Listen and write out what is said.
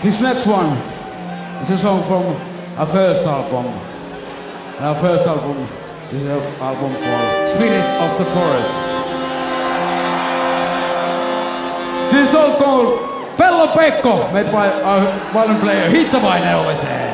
This next one is a song from our first album. And our first album is an album called Spirit of the Forest. This song called Pellonpekko, made by a violin player Hittavainen over there.